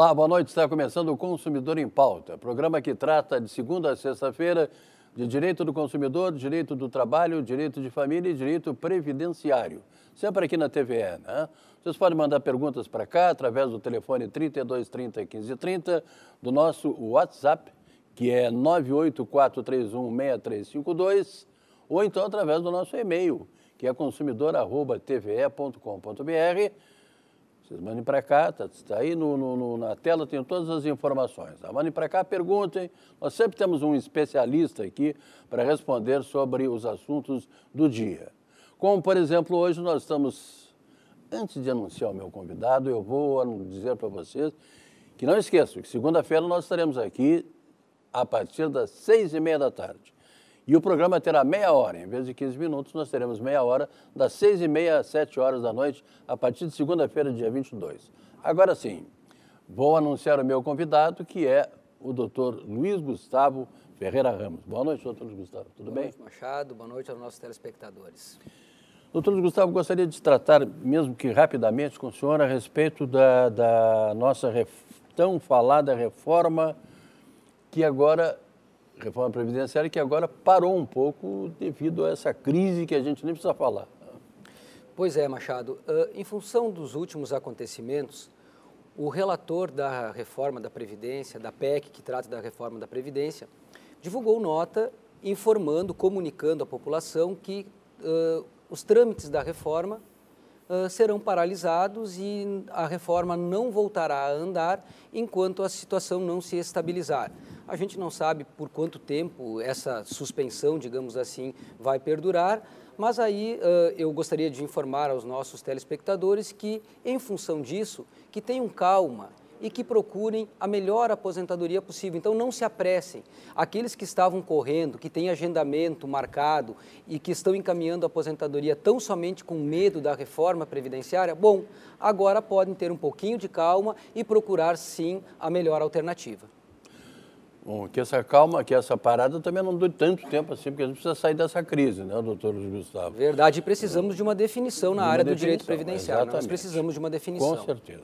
Olá, boa noite. Está começando o Consumidor em Pauta, programa que trata de segunda a sexta-feira de direito do consumidor, direito do trabalho, direito de família e direito previdenciário. Sempre aqui na TVE, né? Vocês podem mandar perguntas para cá através do telefone 3230 1530, do nosso WhatsApp, que é 984316352, ou então através do nosso e-mail, que é consumidor.tve.com.br vocês mandem para cá, está tá aí no, no, na tela, tem todas as informações. Tá? Mandem para cá, perguntem. Nós sempre temos um especialista aqui para responder sobre os assuntos do dia. Como, por exemplo, hoje nós estamos, antes de anunciar o meu convidado, eu vou dizer para vocês que não esqueçam que segunda-feira nós estaremos aqui a partir das seis e meia da tarde. E o programa terá meia hora, em vez de 15 minutos, nós teremos meia hora, das 6 e meia às 7 horas da noite, a partir de segunda-feira, dia 22. Agora sim, vou anunciar o meu convidado, que é o doutor Luiz Gustavo Ferreira Ramos. Boa noite, doutor Luiz Gustavo, tudo boa bem? Boa noite, Machado, boa noite aos nossos telespectadores. Doutor Luiz Gustavo, gostaria de tratar, mesmo que rapidamente, com o senhor a respeito da, da nossa tão falada reforma que agora reforma previdenciária que agora parou um pouco devido a essa crise que a gente nem precisa falar. Pois é, Machado. Uh, em função dos últimos acontecimentos, o relator da reforma da Previdência, da PEC, que trata da reforma da Previdência, divulgou nota informando, comunicando à população que uh, os trâmites da reforma uh, serão paralisados e a reforma não voltará a andar enquanto a situação não se estabilizar. A gente não sabe por quanto tempo essa suspensão, digamos assim, vai perdurar, mas aí eu gostaria de informar aos nossos telespectadores que, em função disso, que tenham calma e que procurem a melhor aposentadoria possível. Então não se apressem. Aqueles que estavam correndo, que têm agendamento marcado e que estão encaminhando a aposentadoria tão somente com medo da reforma previdenciária, bom, agora podem ter um pouquinho de calma e procurar sim a melhor alternativa. Bom, que essa calma, que essa parada também não dure tanto tempo assim, porque a gente precisa sair dessa crise, né, doutor Gustavo? Verdade, e precisamos de uma definição na de uma área definição, do direito previdenciário. Exatamente. Nós precisamos de uma definição. Com certeza.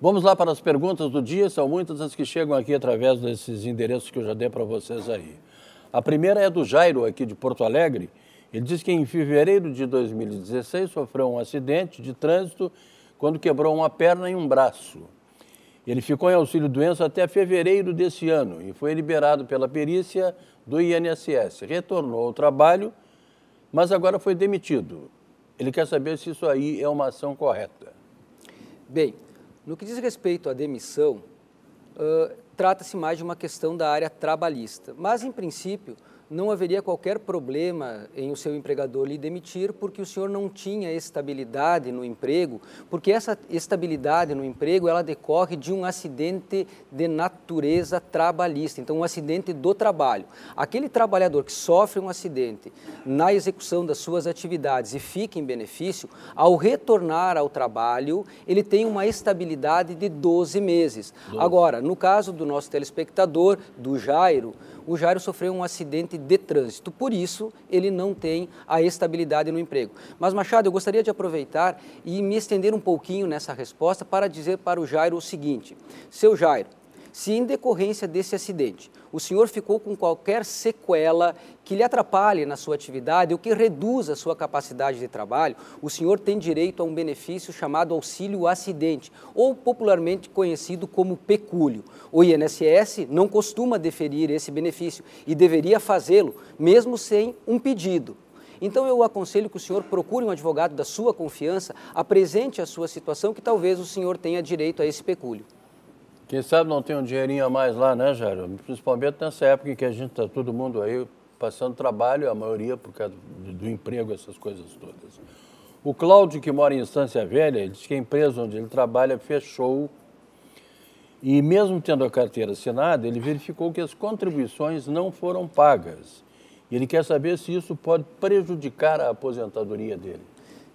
Vamos lá para as perguntas do dia, são muitas as que chegam aqui através desses endereços que eu já dei para vocês aí. A primeira é do Jairo, aqui de Porto Alegre. Ele diz que em fevereiro de 2016 sofreu um acidente de trânsito quando quebrou uma perna e um braço. Ele ficou em auxílio doença até fevereiro desse ano e foi liberado pela perícia do INSS. Retornou ao trabalho, mas agora foi demitido. Ele quer saber se isso aí é uma ação correta. Bem, no que diz respeito à demissão, uh, trata-se mais de uma questão da área trabalhista. Mas, em princípio, não haveria qualquer problema em o seu empregador lhe demitir porque o senhor não tinha estabilidade no emprego, porque essa estabilidade no emprego ela decorre de um acidente de natureza trabalhista, então um acidente do trabalho. Aquele trabalhador que sofre um acidente na execução das suas atividades e fica em benefício, ao retornar ao trabalho, ele tem uma estabilidade de 12 meses. 12. Agora, no caso do nosso telespectador, do Jairo, o Jairo sofreu um acidente de trânsito, por isso ele não tem a estabilidade no emprego. Mas, Machado, eu gostaria de aproveitar e me estender um pouquinho nessa resposta para dizer para o Jairo o seguinte: seu Jairo, se em decorrência desse acidente o senhor ficou com qualquer sequela que lhe atrapalhe na sua atividade ou que reduza a sua capacidade de trabalho, o senhor tem direito a um benefício chamado auxílio acidente, ou popularmente conhecido como pecúlio. O INSS não costuma deferir esse benefício e deveria fazê-lo, mesmo sem um pedido. Então eu aconselho que o senhor procure um advogado da sua confiança, apresente a sua situação, que talvez o senhor tenha direito a esse pecúlio. Quem sabe não tem um dinheirinho a mais lá, né, Jairo? Principalmente nessa época em que a gente está todo mundo aí passando trabalho, a maioria por causa do, do emprego, essas coisas todas. O Cláudio, que mora em Estância Velha, diz que a empresa onde ele trabalha fechou e mesmo tendo a carteira assinada, ele verificou que as contribuições não foram pagas. E ele quer saber se isso pode prejudicar a aposentadoria dele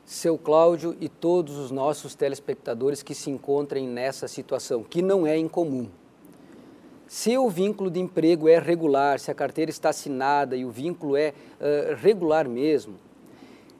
seu Cláudio e todos os nossos telespectadores que se encontrem nessa situação, que não é incomum. Se o vínculo de emprego é regular, se a carteira está assinada e o vínculo é uh, regular mesmo,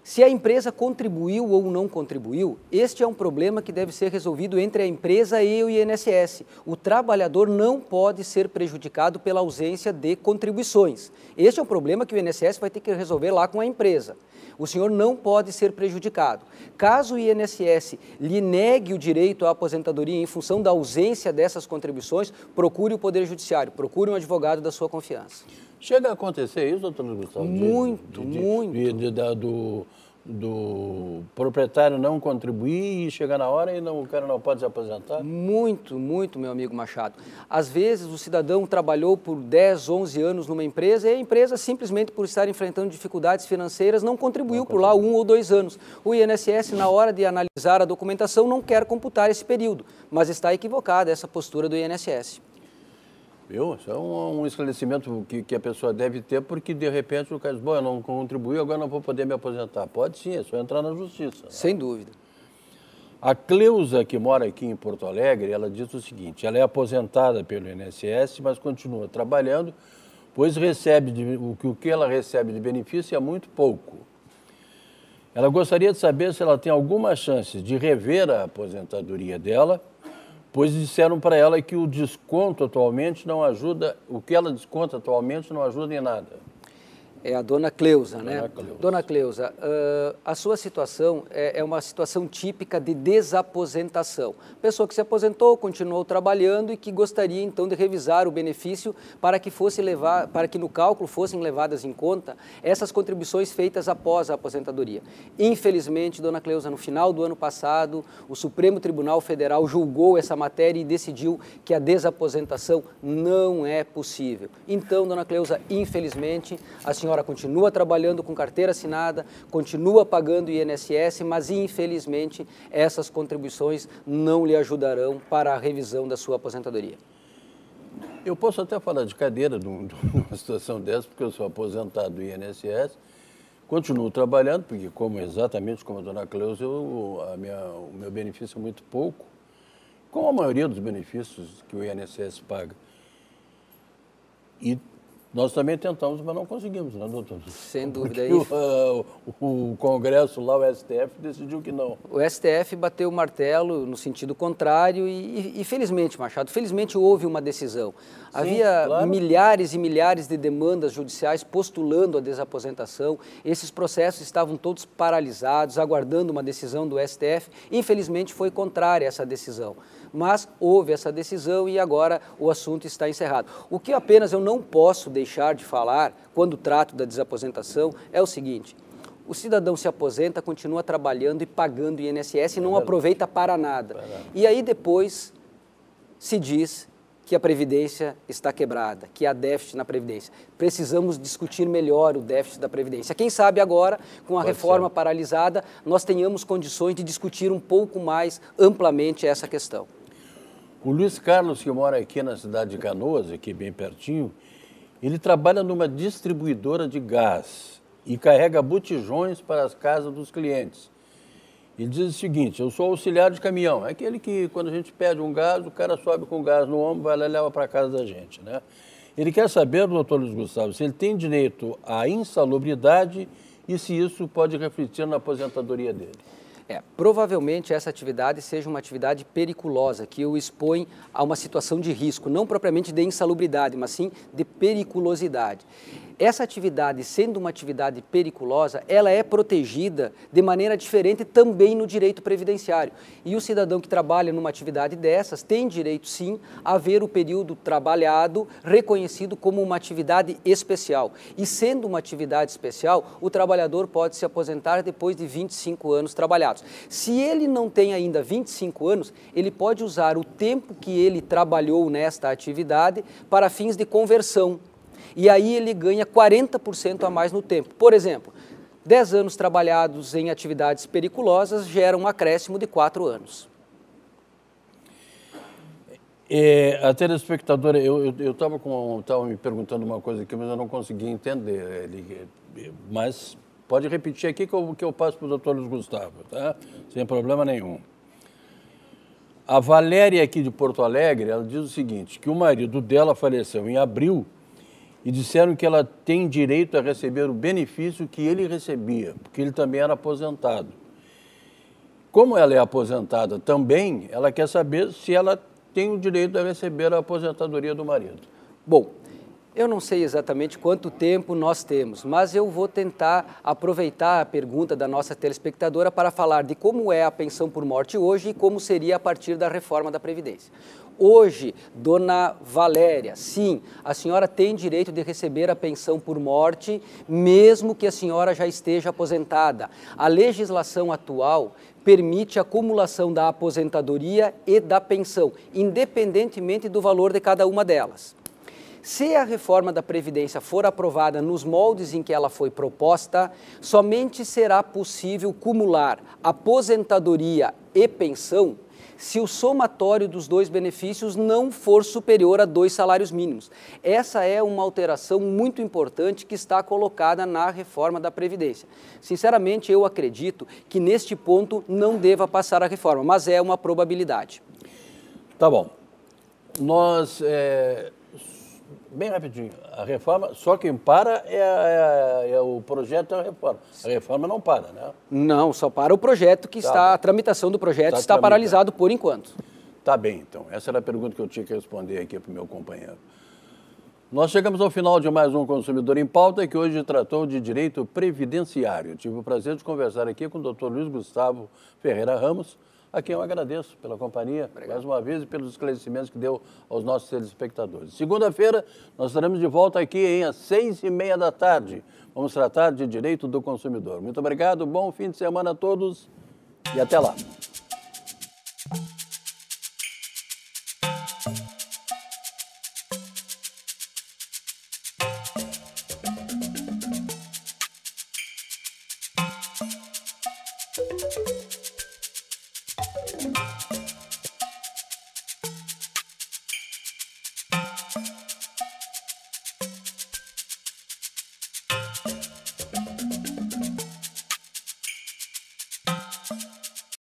Se a empresa contribuiu ou não contribuiu, este é um problema que deve ser resolvido entre a empresa e o INSS. O trabalhador não pode ser prejudicado pela ausência de contribuições. Este é um problema que o INSS vai ter que resolver lá com a empresa. O senhor não pode ser prejudicado. Caso o INSS lhe negue o direito à aposentadoria em função da ausência dessas contribuições, procure o Poder Judiciário, procure um advogado da sua confiança. Chega a acontecer isso, doutor Gustavo? Muito, de, de, muito. De, do, do proprietário não contribuir e chegar na hora e não, o cara não pode se aposentar? Muito, muito, meu amigo Machado. Às vezes o cidadão trabalhou por 10, 11 anos numa empresa e a empresa, simplesmente por estar enfrentando dificuldades financeiras, não contribuiu não por lá um ou dois anos. O INSS, na hora de analisar a documentação, não quer computar esse período, mas está equivocada essa postura do INSS. Viu? Isso é um, um esclarecimento que, que, a pessoa deve ter, porque de repente o cara diz, bom, eu não contribuí, agora não vou poder me aposentar. Pode sim, é só entrar na justiça. Né? Sem dúvida. A Cleusa, que mora aqui em Porto Alegre, ela diz o seguinte, ela é aposentada pelo INSS, mas continua trabalhando, pois recebe de, o, o que ela recebe de benefício é muito pouco. Ela gostaria de saber se ela tem alguma chance de rever a aposentadoria dela, pois disseram para ela que o desconto atualmente não ajuda, o que ela desconta atualmente não ajuda em nada. É a dona Cleusa, dona né? Cleusa. Dona Cleusa, uh, a sua situação é, é, uma situação típica de desaposentação. Pessoa que se aposentou, continuou trabalhando e que gostaria então de revisar o benefício para que fosse levar, para que no cálculo fossem levadas em conta essas contribuições feitas após a aposentadoria. Infelizmente, Dona Cleusa, no final do ano passado, o Supremo Tribunal Federal julgou essa matéria e decidiu que a desaposentação não é possível. Então, Dona Cleusa, infelizmente, a senhora continua trabalhando com carteira assinada, continua pagando INSS, mas infelizmente essas contribuições não lhe ajudarão para a revisão da sua aposentadoria. Eu posso até falar de cadeira de uma situação dessa, porque eu sou aposentado do INSS, continuo trabalhando, porque como exatamente como a dona Cleusa, eu, a minha, o meu benefício é muito pouco, como a maioria dos benefícios que o INSS paga. E nós também tentamos, mas não conseguimos, né, doutor? Sem dúvida. Porque o, o, o, Congresso lá, o STF, decidiu que não. O STF bateu o martelo no sentido contrário e, e, e felizmente, Machado, felizmente houve uma decisão. Sim, Havia claro. milhares e milhares de demandas judiciais postulando a desaposentação. Esses processos estavam todos paralisados, aguardando uma decisão do STF. Infelizmente, foi contrária essa decisão mas houve essa decisão e agora o assunto está encerrado. O que apenas eu não posso deixar de falar quando trato da desaposentação é o seguinte: o cidadão se aposenta, continua trabalhando e pagando INSS e não aproveita para nada. E aí depois se diz que a Previdência está quebrada, que há déficit na Previdência. Precisamos discutir melhor o déficit da Previdência. Quem sabe agora, com a Pode reforma ser. paralisada, nós tenhamos condições de discutir um pouco mais amplamente essa questão. O Luiz Carlos, que mora aqui na cidade de Canoas, aqui bem pertinho, ele trabalha numa distribuidora de gás e carrega botijões para as casas dos clientes. Ele diz o seguinte, eu sou auxiliar de caminhão, é aquele que quando a gente pede um gás, o cara sobe com gás no ombro, vai lá e leva para casa da gente, né? Ele quer saber, doutor Luiz Gustavo, se ele tem direito à insalubridade e se isso pode refletir na aposentadoria dele. É, provavelmente essa atividade seja uma atividade periculosa, que o expõe a uma situação de risco, não propriamente de insalubridade, mas sim de periculosidade. Essa atividade, sendo uma atividade periculosa, ela é protegida de maneira diferente também no direito previdenciário. E o cidadão que trabalha numa atividade dessas tem direito, sim, a ver o período trabalhado reconhecido como uma atividade especial. E sendo uma atividade especial, o trabalhador pode se aposentar depois de 25 anos trabalhados. Se ele não tem ainda 25 anos, ele pode usar o tempo que ele trabalhou nesta atividade para fins de conversão e aí ele ganha 40% a mais no tempo. Por exemplo, 10 anos trabalhados em atividades periculosas geram um acréscimo de 4 anos. É, a telespectadora, eu estava me perguntando uma coisa aqui, mas eu não consegui entender. Ele, mas pode repetir aqui que eu, que eu passo para o doutor Luiz Gustavo, tá? Sem problema nenhum. A Valéria aqui de Porto Alegre, ela diz o seguinte, que o marido dela faleceu em abril e disseram que ela tem direito a receber o benefício que ele recebia, porque ele também era aposentado. Como ela é aposentada também, ela quer saber se ela tem o direito a receber a aposentadoria do marido. Bom, eu não sei exatamente quanto tempo nós temos, mas eu vou tentar aproveitar a pergunta da nossa telespectadora para falar de como é a pensão por morte hoje e como seria a partir da reforma da Previdência. Hoje, dona Valéria, sim, a senhora tem direito de receber a pensão por morte, mesmo que a senhora já esteja aposentada. A legislação atual permite a acumulação da aposentadoria e da pensão, independentemente do valor de cada uma delas. Se a reforma da Previdência for aprovada nos moldes em que ela foi proposta, somente será possível cumular aposentadoria e pensão se o somatório dos dois benefícios não for superior a dois salários mínimos. Essa é uma alteração muito importante que está colocada na reforma da Previdência. Sinceramente, eu acredito que neste ponto não deva passar a reforma, mas é uma probabilidade. Tá bom. Nós é, bem rapidinho, a reforma, só quem para é, é, é o projeto da reforma. A reforma não para, né? Não, só para o projeto que tá. está, a tramitação do projeto tá está paralisado por enquanto. Tá bem, então. Essa era a pergunta que eu tinha que responder aqui para o meu companheiro. Nós chegamos ao final de mais um Consumidor em Pauta, que hoje tratou de direito previdenciário. tive o prazer de conversar aqui com o doutor Luiz Gustavo Ferreira Ramos, a quem eu agradeço pela companhia, Obrigado. mais uma vez, e pelos esclarecimentos que deu aos nossos telespectadores. Segunda-feira, nós estaremos de volta aqui em às seis e meia da tarde. Vamos tratar de direito do consumidor. Muito obrigado, bom fim de semana a todos e até lá.